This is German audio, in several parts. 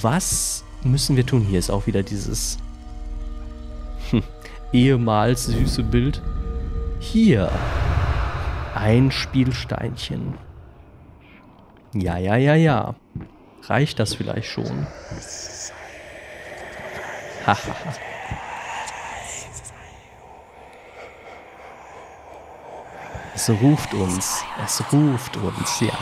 Was müssen wir tun? Hier ist auch wieder dieses hm, ehemals süße Bild. Hier. Ein Spielsteinchen. Ja, ja, ja, ja. Reicht das vielleicht schon? Haha. es ruft uns. Es ruft uns, ja.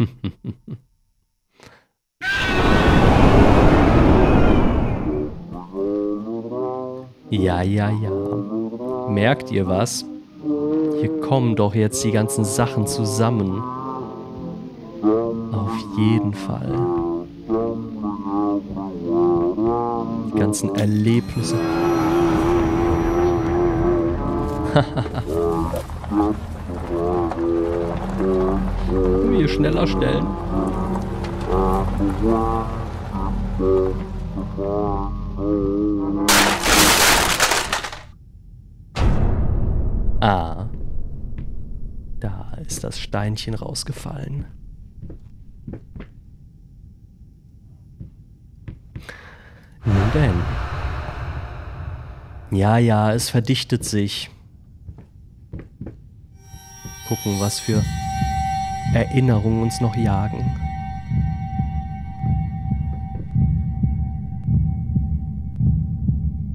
ja, ja, ja. Merkt ihr was? Hier kommen doch jetzt die ganzen Sachen zusammen. Auf jeden Fall. Die ganzen Erlebnisse. Wir schneller stellen. Ah. Da ist das Steinchen rausgefallen. Nun denn. Ja, ja, es verdichtet sich. Gucken, was für Erinnerungen uns noch jagen.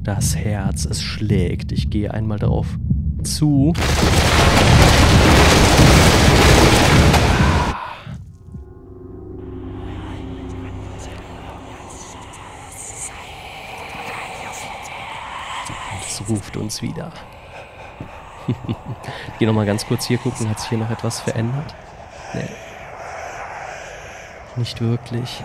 Das Herz, es schlägt. Ich gehe einmal darauf zu. Es ruft uns wieder. ich gehe nochmal ganz kurz hier gucken, hat sich hier noch etwas verändert? Nee. Nicht wirklich.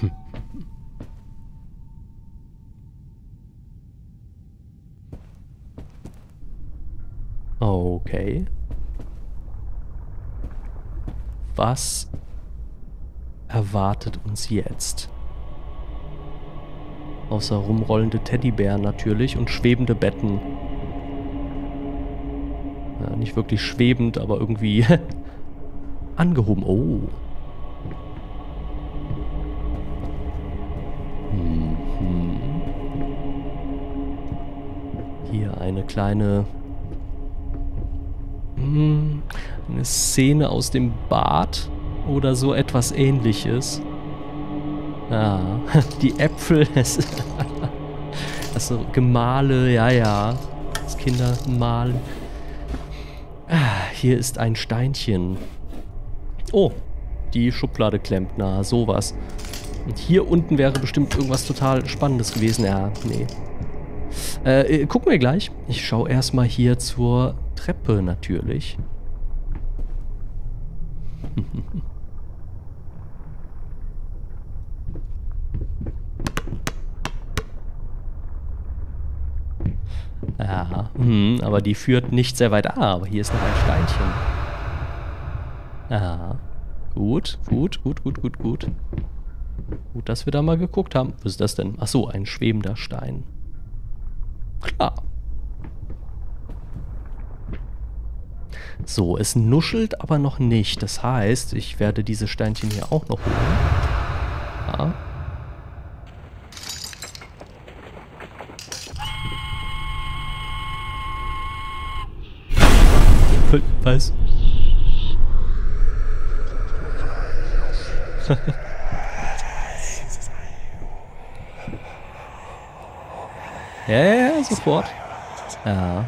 Okay. Was erwartet uns jetzt? Außer rumrollende Teddybären natürlich und schwebende Betten. Ja, nicht wirklich schwebend, aber irgendwie angehoben. Oh. Mhm. Hier eine kleine hm, eine Szene aus dem Bad oder so etwas ähnliches. Ja, die Äpfel, das, also Gemale, ja, ja. Das Kinder malen. Ah, hier ist ein Steinchen. Oh, die Schublade klemmt nah, sowas. Und hier unten wäre bestimmt irgendwas total Spannendes gewesen. Ja, nee. Äh, äh gucken wir gleich. Ich schaue erstmal hier zur Treppe natürlich. ja, hm, aber die führt nicht sehr weit. Ah, aber hier ist noch ein Steinchen. Ja, gut, gut, gut, gut, gut, gut. Gut, dass wir da mal geguckt haben. Was ist das denn? Ach so, ein schwebender Stein. Klar. So, es nuschelt aber noch nicht. Das heißt, ich werde diese Steinchen hier auch noch holen. Ja. Was? ja, ja, ja, sofort. Ja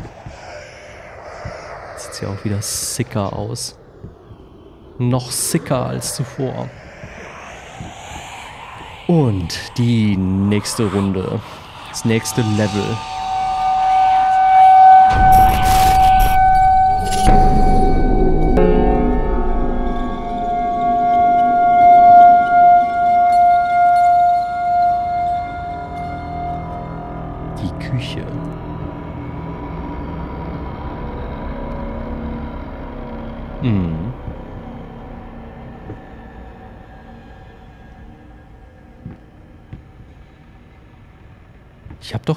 ja auch wieder sicker aus. Noch sicker als zuvor. Und die nächste Runde. Das nächste Level.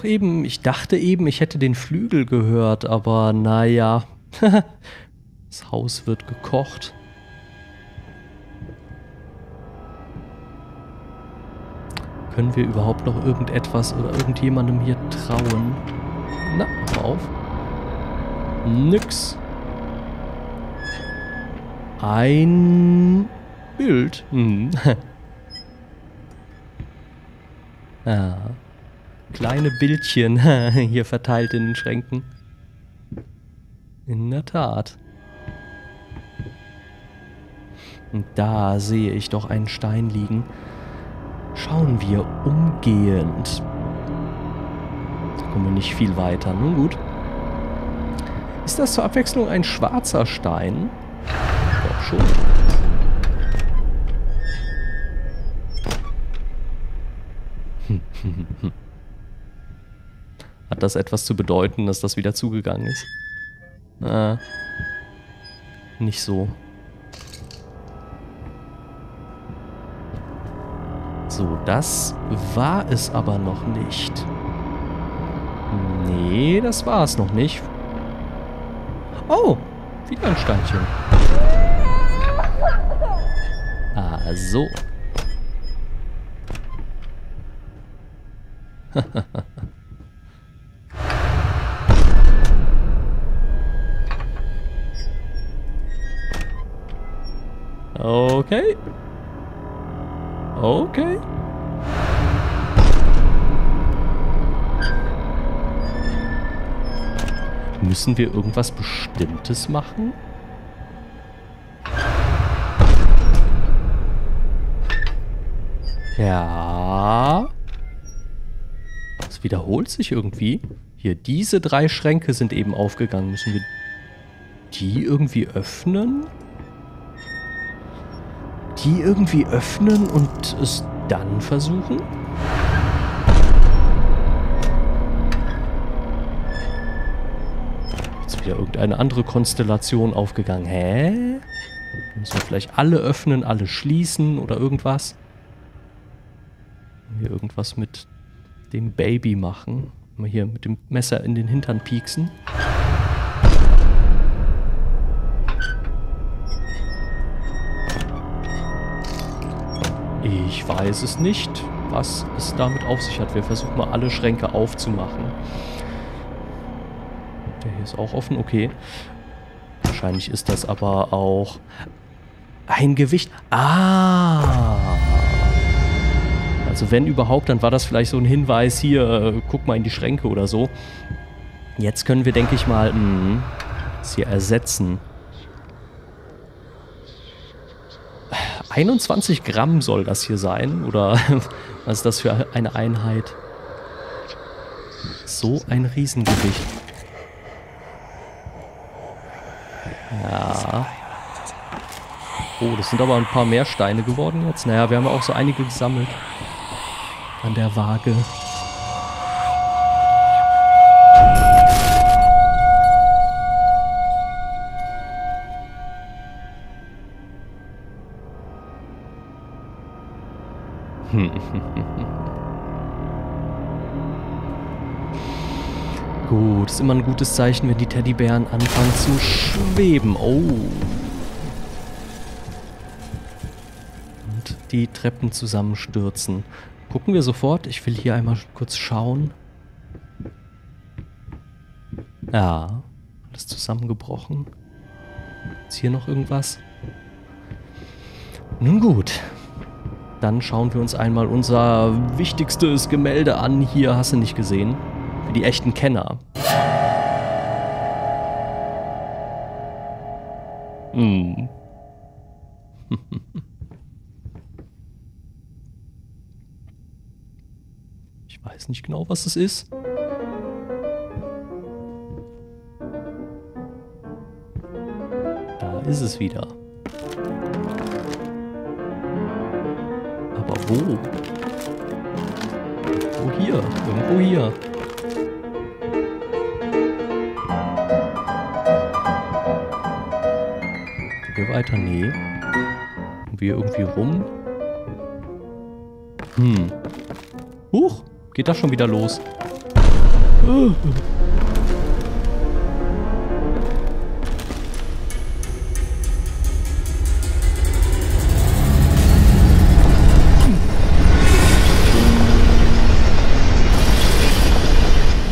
Eben, ich dachte eben, ich hätte den Flügel gehört, aber naja. das Haus wird gekocht. Können wir überhaupt noch irgendetwas oder irgendjemandem hier trauen? Na, hör auf. Nix. Ein Bild. Hm. ja kleine Bildchen hier verteilt in den Schränken. In der Tat. Und da sehe ich doch einen Stein liegen. Schauen wir umgehend. Da kommen wir nicht viel weiter. Nun gut. Ist das zur Abwechslung ein schwarzer Stein? Doch schon. Hat das etwas zu bedeuten, dass das wieder zugegangen ist? Äh, nicht so. So, das war es aber noch nicht. Nee, das war es noch nicht. Oh, wieder ein Steinchen. Ah, so. Okay. Müssen wir irgendwas Bestimmtes machen? Ja. Es wiederholt sich irgendwie. Hier, diese drei Schränke sind eben aufgegangen. Müssen wir die irgendwie öffnen? die irgendwie öffnen und es dann versuchen? Wieder irgendeine andere Konstellation aufgegangen. Hä? Müssen wir vielleicht alle öffnen, alle schließen oder irgendwas? Hier irgendwas mit dem Baby machen. Mal hier mit dem Messer in den Hintern pieksen. Ich weiß es nicht, was es damit auf sich hat. Wir versuchen mal alle Schränke aufzumachen. Der hier ist auch offen, okay. Wahrscheinlich ist das aber auch ein Gewicht. Ah! Also wenn überhaupt, dann war das vielleicht so ein Hinweis, hier, äh, guck mal in die Schränke oder so. Jetzt können wir, denke ich mal, mh, das hier ersetzen. 21 Gramm soll das hier sein. Oder was ist das für eine Einheit? So ein Riesengewicht. Oh, das sind aber ein paar mehr Steine geworden jetzt. Naja, wir haben auch so einige gesammelt. An der Waage. Gut, ist immer ein gutes Zeichen, wenn die Teddybären anfangen zu schweben. Oh. Die Treppen zusammenstürzen. Gucken wir sofort. Ich will hier einmal kurz schauen. Ja, alles zusammengebrochen. Ist hier noch irgendwas? Nun gut. Dann schauen wir uns einmal unser wichtigstes Gemälde an. Hier hast du nicht gesehen. Für die echten Kenner. Hm. weiß nicht genau, was es ist. Da ist es wieder. Aber wo? Wo hier? Irgendwo hier. Hier weiter? Nee. Und wir irgendwie rum? Hm. Huch, geht das schon wieder los?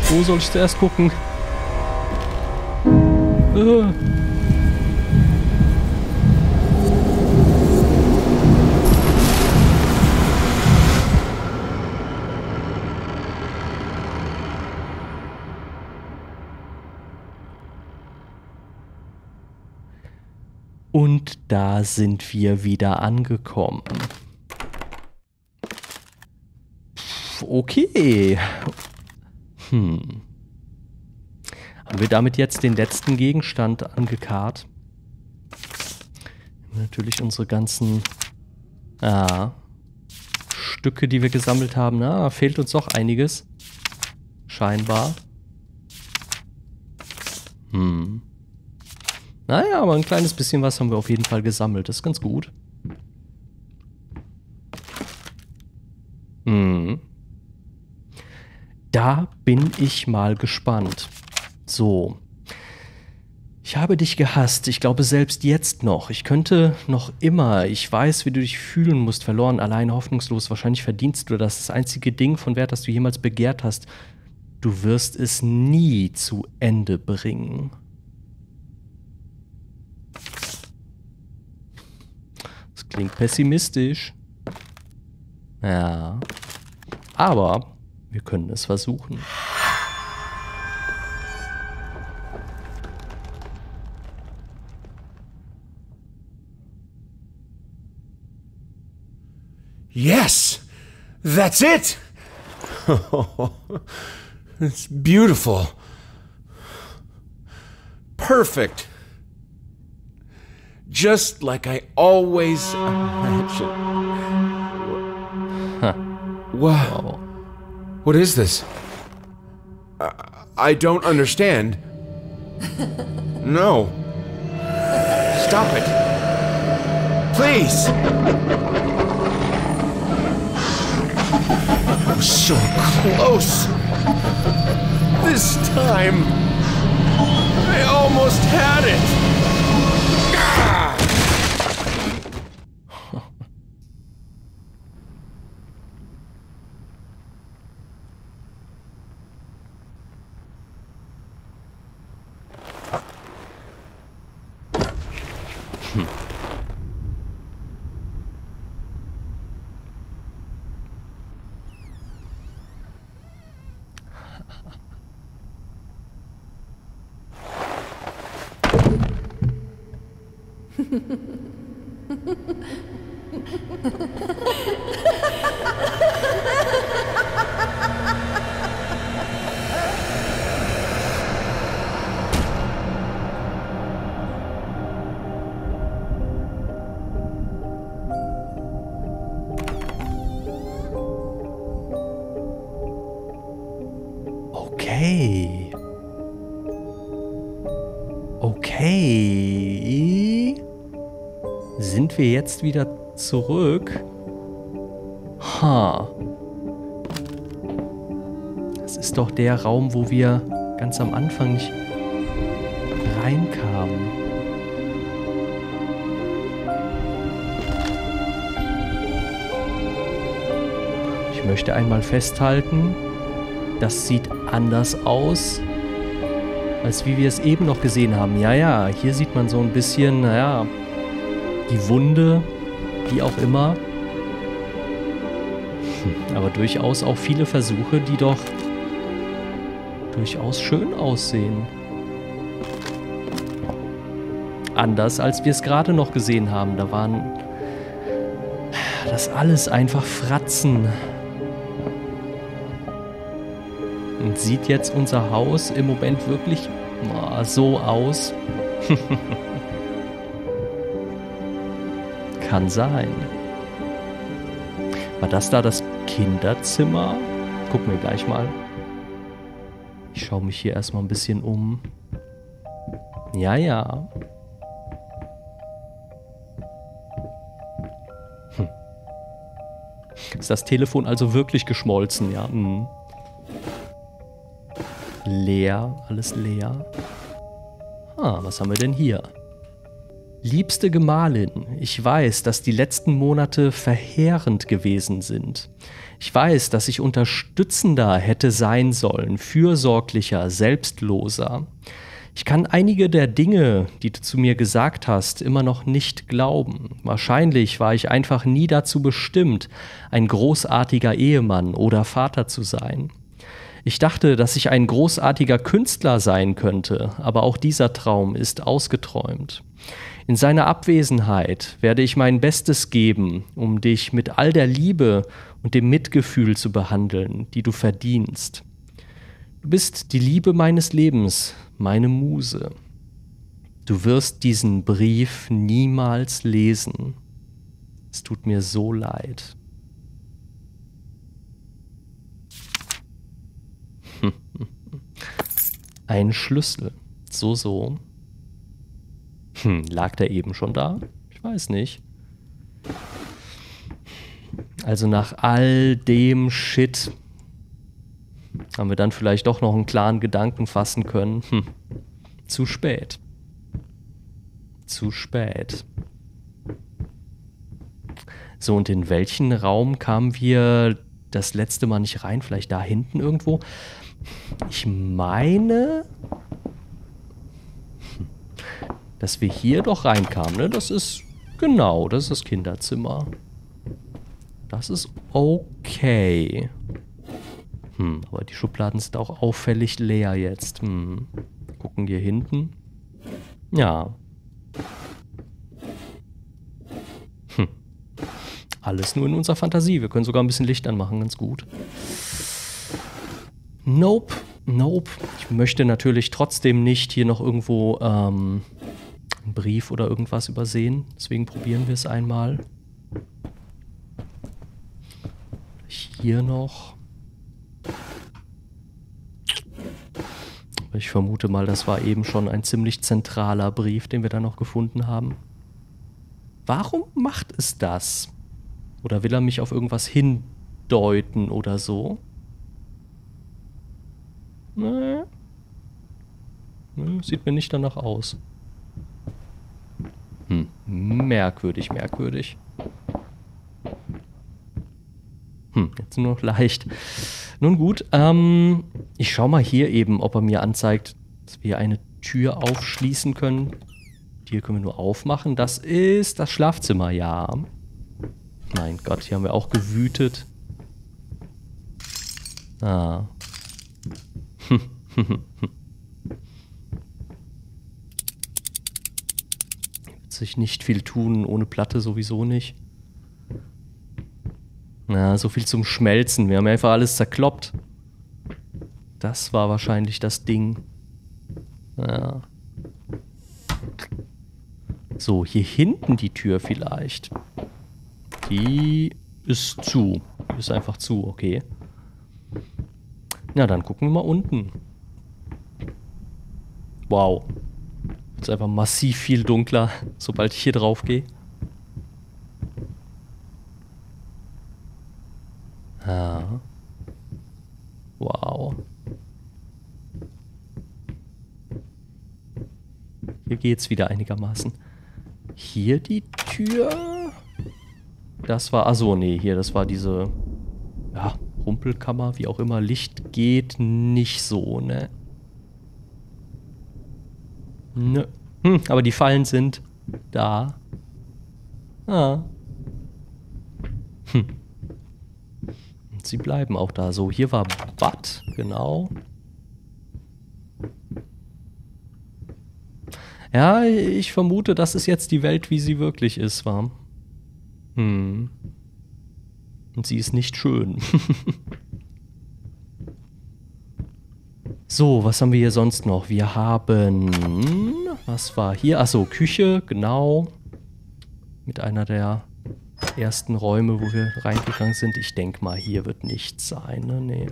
Wo soll ich zuerst gucken? Da sind wir wieder angekommen. Okay. Hm. Haben wir damit jetzt den letzten Gegenstand angekarrt? Natürlich unsere ganzen ah, Stücke, die wir gesammelt haben. Na, fehlt uns doch einiges. Scheinbar. Hm. Naja, aber ein kleines bisschen was haben wir auf jeden Fall gesammelt. Das ist ganz gut. Hm. Da bin ich mal gespannt. So. Ich habe dich gehasst. Ich glaube selbst jetzt noch. Ich könnte noch immer. Ich weiß, wie du dich fühlen musst. Verloren, allein, hoffnungslos. Wahrscheinlich verdienst du das. Das einzige Ding von Wert, das du jemals begehrt hast. Du wirst es nie zu Ende bringen. Klingt pessimistisch. Ja. Aber wir können es versuchen. Yes! That's it! it's beautiful. Perfect. Just like I always imagined. Huh. Wow. What is this? I, I don't understand. No. Stop it. Please. So close. This time, I almost had it. Okay. Okay. Sind wir jetzt wieder zurück? Ha. Das ist doch der Raum, wo wir ganz am Anfang nicht reinkamen. Ich möchte einmal festhalten, das sieht anders aus, als wie wir es eben noch gesehen haben. Ja, ja, hier sieht man so ein bisschen, naja, die Wunde, wie auch immer. Hm, aber durchaus auch viele Versuche, die doch durchaus schön aussehen. Anders als wir es gerade noch gesehen haben. Da waren das alles einfach Fratzen. Und sieht jetzt unser Haus im Moment wirklich oh, so aus? Kann sein. War das da das Kinderzimmer? Gucken wir gleich mal. Ich schaue mich hier erstmal ein bisschen um. Ja, ja. Hm. Ist das Telefon also wirklich geschmolzen? Ja. Hm. Leer, alles leer. Ah, was haben wir denn hier? Liebste Gemahlin, ich weiß, dass die letzten Monate verheerend gewesen sind. Ich weiß, dass ich unterstützender hätte sein sollen, fürsorglicher, selbstloser. Ich kann einige der Dinge, die du zu mir gesagt hast, immer noch nicht glauben. Wahrscheinlich war ich einfach nie dazu bestimmt, ein großartiger Ehemann oder Vater zu sein. Ich dachte, dass ich ein großartiger Künstler sein könnte, aber auch dieser Traum ist ausgeträumt. In seiner Abwesenheit werde ich mein Bestes geben, um dich mit all der Liebe und dem Mitgefühl zu behandeln, die du verdienst. Du bist die Liebe meines Lebens, meine Muse. Du wirst diesen Brief niemals lesen. Es tut mir so leid. Ein Schlüssel. So, so. Hm, lag der eben schon da? Ich weiß nicht. Also nach all dem Shit haben wir dann vielleicht doch noch einen klaren Gedanken fassen können. Hm. Zu spät. Zu spät. So, und in welchen Raum kamen wir das letzte Mal nicht rein? Vielleicht da hinten irgendwo? Ich meine, dass wir hier doch reinkamen. Ne? Das ist, genau, das ist das Kinderzimmer. Das ist okay. Hm, aber die Schubladen sind auch auffällig leer jetzt. Hm. Gucken hier hinten. Ja. Hm. Alles nur in unserer Fantasie. Wir können sogar ein bisschen Licht anmachen, ganz gut. Nope, nope. Ich möchte natürlich trotzdem nicht hier noch irgendwo ähm, einen Brief oder irgendwas übersehen. Deswegen probieren wir es einmal. Hier noch. Ich vermute mal, das war eben schon ein ziemlich zentraler Brief, den wir da noch gefunden haben. Warum macht es das? Oder will er mich auf irgendwas hindeuten oder so? Nee. nee sieht mir nicht danach aus. Hm, merkwürdig, merkwürdig. Hm, jetzt nur noch leicht. Nun gut, ähm, ich schau mal hier eben, ob er mir anzeigt, dass wir eine Tür aufschließen können. Die hier können wir nur aufmachen. Das ist das Schlafzimmer, ja. Mein Gott, hier haben wir auch gewütet. Ah. Wird sich nicht viel tun, ohne Platte sowieso nicht. Na, so viel zum Schmelzen. Wir haben einfach alles zerkloppt. Das war wahrscheinlich das Ding. Ja. So, hier hinten die Tür vielleicht. Die ist zu. Ist einfach zu, okay. Na, dann gucken wir mal unten. Wow. Ist einfach massiv viel dunkler, sobald ich hier drauf gehe. Ja. Wow. Hier geht's wieder einigermaßen. Hier die Tür. Das war, also nee, hier, das war diese, ja, Rumpelkammer, wie auch immer. Licht geht nicht so, ne? Nö. Hm, aber die Fallen sind da. Ah. Hm. Und sie bleiben auch da. So, hier war Bad, genau. Ja, ich vermute, das ist jetzt die Welt, wie sie wirklich ist, war. Hm. Und sie ist nicht schön. so, was haben wir hier sonst noch? Wir haben... Was war hier? Achso, Küche, genau. Mit einer der ersten Räume, wo wir reingegangen sind. Ich denke mal, hier wird nichts sein, ne? Nee.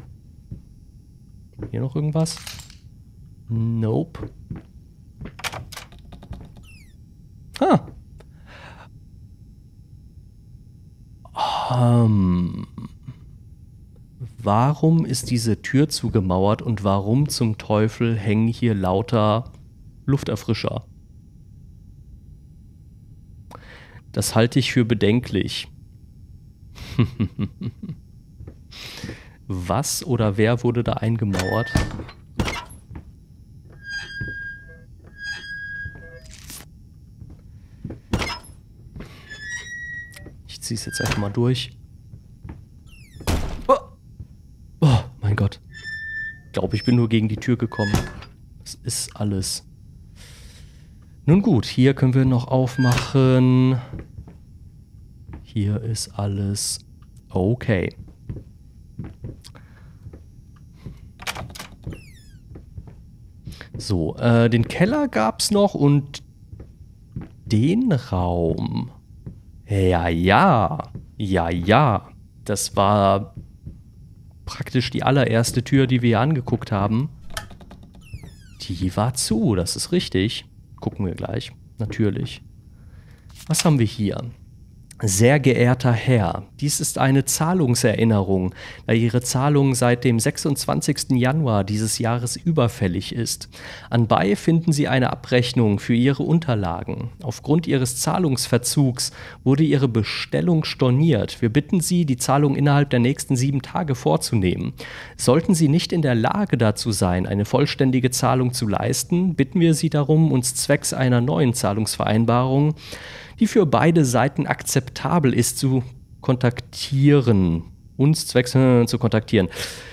Hier noch irgendwas? Nope. Ah. Um. Warum ist diese Tür zugemauert und warum zum Teufel hängen hier lauter Lufterfrischer? Das halte ich für bedenklich. Was oder wer wurde da eingemauert? Ich ziehe es jetzt einfach mal durch. Oh. oh mein Gott. Ich glaube, ich bin nur gegen die Tür gekommen. Das ist alles. Nun gut, hier können wir noch aufmachen. Hier ist alles okay. So, äh, den Keller gab's noch und den Raum. Ja, ja, ja, ja. Das war praktisch die allererste Tür, die wir hier angeguckt haben. Die war zu, das ist richtig. Gucken wir gleich, natürlich. Was haben wir hier? Sehr geehrter Herr, dies ist eine Zahlungserinnerung, da Ihre Zahlung seit dem 26. Januar dieses Jahres überfällig ist. Anbei finden Sie eine Abrechnung für Ihre Unterlagen. Aufgrund Ihres Zahlungsverzugs wurde Ihre Bestellung storniert. Wir bitten Sie, die Zahlung innerhalb der nächsten sieben Tage vorzunehmen. Sollten Sie nicht in der Lage dazu sein, eine vollständige Zahlung zu leisten, bitten wir Sie darum, uns zwecks einer neuen Zahlungsvereinbarung die für beide Seiten akzeptabel ist, zu kontaktieren. Uns zwecks zu kontaktieren.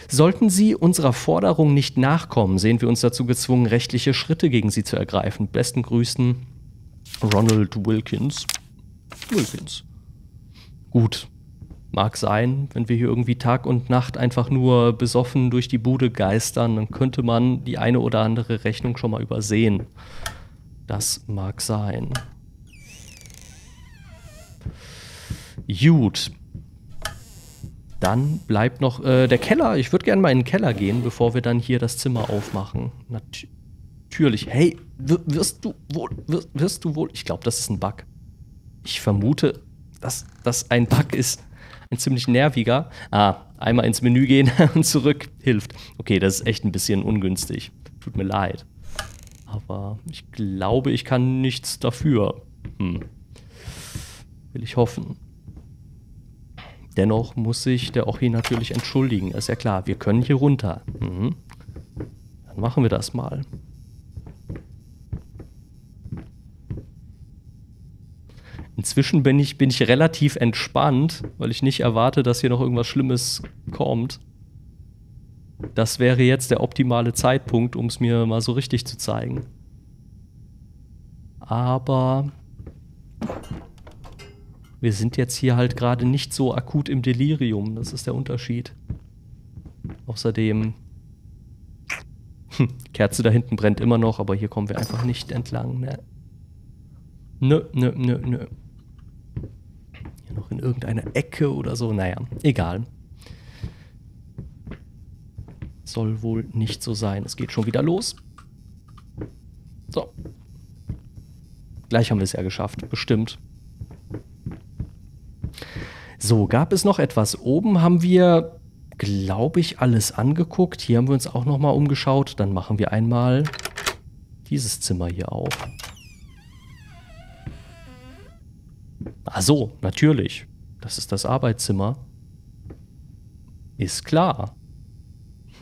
Sollten Sie unserer Forderung nicht nachkommen, sehen wir uns dazu gezwungen, rechtliche Schritte gegen Sie zu ergreifen. Besten Grüßen, Ronald Wilkins. Wilkins. Gut, mag sein, wenn wir hier irgendwie Tag und Nacht einfach nur besoffen durch die Bude geistern, dann könnte man die eine oder andere Rechnung schon mal übersehen. Das mag sein. Gut. Dann bleibt noch äh, der Keller. Ich würde gerne mal in den Keller gehen, bevor wir dann hier das Zimmer aufmachen. Nat natürlich. Hey, wirst du wohl, wirst, wirst du wohl. Ich glaube, das ist ein Bug. Ich vermute, dass das ein Bug ist. Ein ziemlich nerviger. Ah, einmal ins Menü gehen und zurück hilft. Okay, das ist echt ein bisschen ungünstig. Tut mir leid. Aber ich glaube, ich kann nichts dafür. Hm. Will ich hoffen. Dennoch muss sich der Ochi natürlich entschuldigen. Ist ja klar, wir können hier runter. Mhm. Dann machen wir das mal. Inzwischen bin ich, bin ich relativ entspannt, weil ich nicht erwarte, dass hier noch irgendwas Schlimmes kommt. Das wäre jetzt der optimale Zeitpunkt, um es mir mal so richtig zu zeigen. Aber wir sind jetzt hier halt gerade nicht so akut im Delirium. Das ist der Unterschied. Außerdem, hm, Kerze da hinten brennt immer noch, aber hier kommen wir einfach nicht entlang. Ne? Nö, nö, nö, nö. Hier noch in irgendeiner Ecke oder so. Naja, egal. Soll wohl nicht so sein. Es geht schon wieder los. So. Gleich haben wir es ja geschafft. Bestimmt. So, gab es noch etwas? Oben haben wir, glaube ich, alles angeguckt. Hier haben wir uns auch nochmal umgeschaut. Dann machen wir einmal dieses Zimmer hier auf. Ach so, natürlich. Das ist das Arbeitszimmer. Ist klar.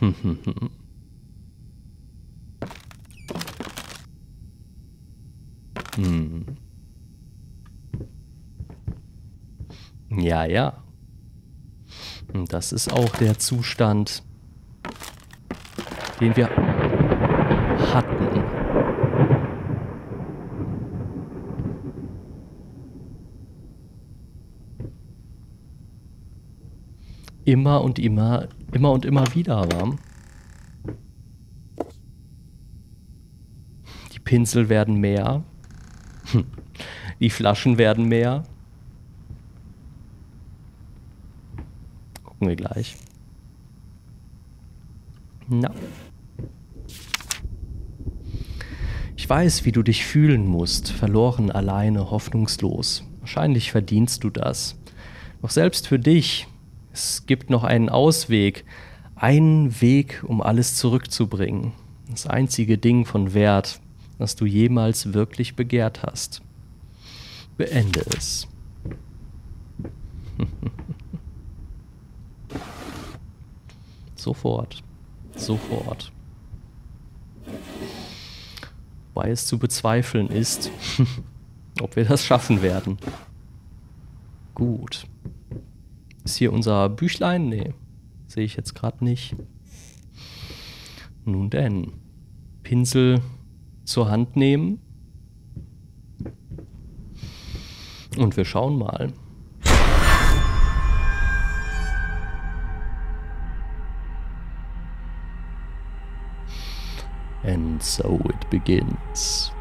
hm. Ja, ja. Und das ist auch der Zustand, den wir hatten. Immer und immer, immer und immer wieder war. Die Pinsel werden mehr. Die Flaschen werden mehr. Gucken wir gleich. Na. Ich weiß, wie du dich fühlen musst, verloren, alleine, hoffnungslos. Wahrscheinlich verdienst du das. Doch selbst für dich Es gibt noch einen Ausweg, einen Weg, um alles zurückzubringen. Das einzige Ding von Wert, das du jemals wirklich begehrt hast. Beende es. Sofort. Sofort. Wobei es zu bezweifeln ist, ob wir das schaffen werden. Gut. Ist hier unser Büchlein? Nee, sehe ich jetzt gerade nicht. Nun denn. Pinsel zur Hand nehmen. Und wir schauen mal. And so it begins.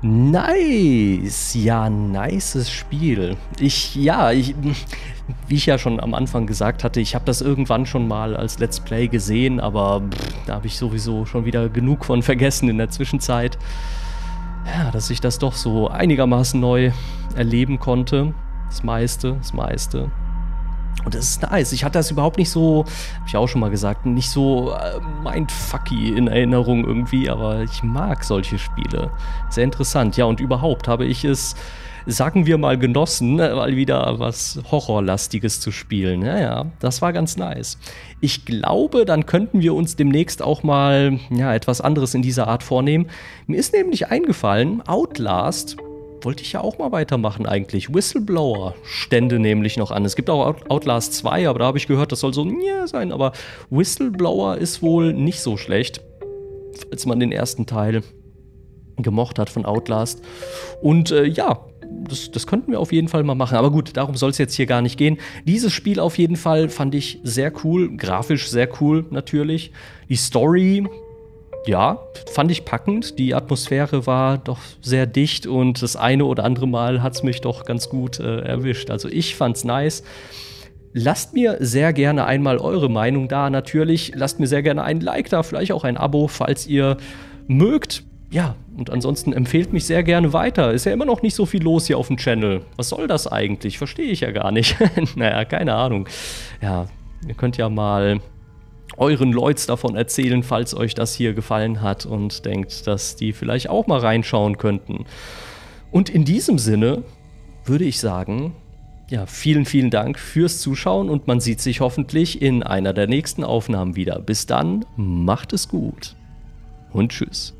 Nice, ja, nices Spiel. Ich, ja, ich, wie ich ja schon am Anfang gesagt hatte, ich habe das irgendwann schon mal als Let's Play gesehen, aber pff, da habe ich sowieso schon wieder genug von vergessen in der Zwischenzeit. Ja, dass ich das doch so einigermaßen neu erleben konnte. Das meiste, das meiste. Und das ist nice. Ich hatte das überhaupt nicht so, habe ich auch schon mal gesagt, nicht so äh, mindfucky in Erinnerung irgendwie, aber ich mag solche Spiele. Sehr interessant. Ja, und überhaupt habe ich es, sagen wir mal, genossen, mal wieder was Horrorlastiges zu spielen. Ja, ja, das war ganz nice. Ich glaube, dann könnten wir uns demnächst auch mal ja, etwas anderes in dieser Art vornehmen. Mir ist nämlich eingefallen, Outlast wollte ich ja auch mal weitermachen eigentlich. Whistleblower stände nämlich noch an. Es gibt auch Outlast 2, aber da habe ich gehört, das soll so yeah, sein. Aber Whistleblower ist wohl nicht so schlecht, als man den ersten Teil gemocht hat von Outlast. Und äh, ja, das, das, könnten wir auf jeden Fall mal machen. Aber gut, darum soll es jetzt hier gar nicht gehen. Dieses Spiel auf jeden Fall fand ich sehr cool, grafisch sehr cool natürlich. Die Story ja, fand ich packend. Die Atmosphäre war doch sehr dicht und das eine oder andere Mal hat es mich doch ganz gut äh, erwischt. Also ich fand's nice. Lasst mir sehr gerne einmal eure Meinung da. Natürlich, lasst mir sehr gerne ein Like da, vielleicht auch ein Abo, falls ihr mögt. Ja, und ansonsten empfehlt mich sehr gerne weiter. Ist ja immer noch nicht so viel los hier auf dem Channel. Was soll das eigentlich? Verstehe ich ja gar nicht. naja, keine Ahnung. Ja, ihr könnt ja mal euren Leuts davon erzählen, falls euch das hier gefallen hat und denkt, dass die vielleicht auch mal reinschauen könnten. Und in diesem Sinne würde ich sagen, ja, vielen, vielen Dank fürs Zuschauen und man sieht sich hoffentlich in einer der nächsten Aufnahmen wieder. Bis dann, macht es gut und tschüss.